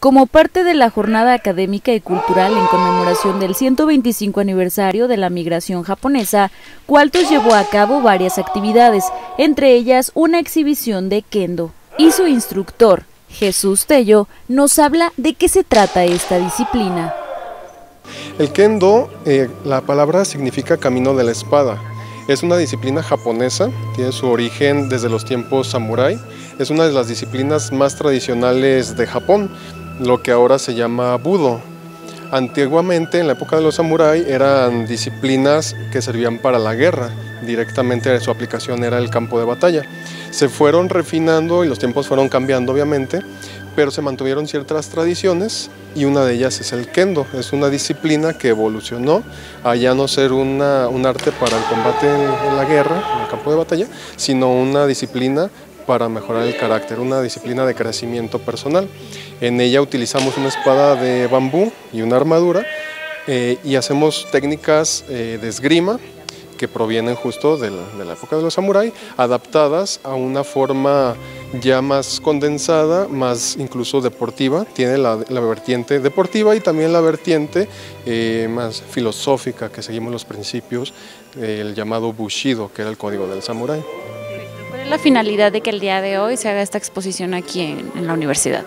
Como parte de la jornada académica y cultural en conmemoración del 125 aniversario de la migración japonesa, Cualtos llevó a cabo varias actividades, entre ellas una exhibición de kendo. Y su instructor, Jesús Tello, nos habla de qué se trata esta disciplina. El kendo, eh, la palabra significa camino de la espada. Es una disciplina japonesa, tiene su origen desde los tiempos samurái. Es una de las disciplinas más tradicionales de Japón lo que ahora se llama budo. Antiguamente, en la época de los samuráis, eran disciplinas que servían para la guerra. Directamente su aplicación era el campo de batalla. Se fueron refinando y los tiempos fueron cambiando, obviamente, pero se mantuvieron ciertas tradiciones y una de ellas es el kendo. Es una disciplina que evolucionó a ya no ser un arte para el combate en la guerra, en el campo de batalla, sino una disciplina para mejorar el carácter, una disciplina de crecimiento personal. En ella utilizamos una espada de bambú y una armadura eh, y hacemos técnicas eh, de esgrima que provienen justo de la, época de los samuráis, adaptadas a una forma ya más condensada, más incluso deportiva. Tiene la, vertiente deportiva y también la vertiente eh, más filosófica, que seguimos los principios, el llamado Bushido, que era el código del samurái la finalidad de que el día de hoy se haga esta exposición aquí en, la universidad?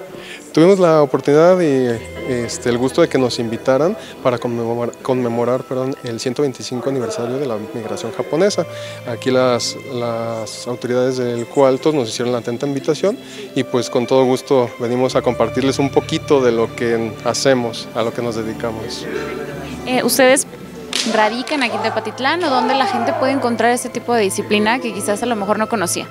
Tuvimos la oportunidad y este, el gusto de que nos invitaran para conmemorar, conmemorar perdón, el 125 aniversario de la migración japonesa. Aquí las, las autoridades del Cualtos nos hicieron la atenta invitación y pues con todo gusto venimos a compartirles un poquito de lo que hacemos, a lo que nos dedicamos. Eh, ¿Ustedes radican aquí en Tepatitlán o dónde la gente puede encontrar este tipo de disciplina que quizás a lo mejor no conocía?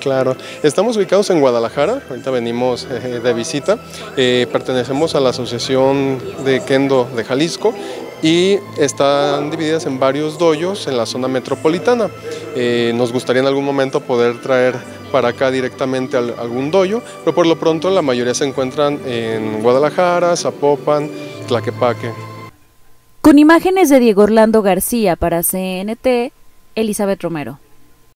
Claro, estamos ubicados en Guadalajara, ahorita venimos eh, de visita, eh, pertenecemos a la Asociación de Kendo de Jalisco y están divididas en varios doyos en la zona metropolitana. Eh, nos gustaría en algún momento poder traer para acá directamente algún doyo, pero por lo pronto la mayoría se encuentran en Guadalajara, Zapopan, Tlaquepaque. Con imágenes de Diego Orlando García para CNT, Elizabeth Romero.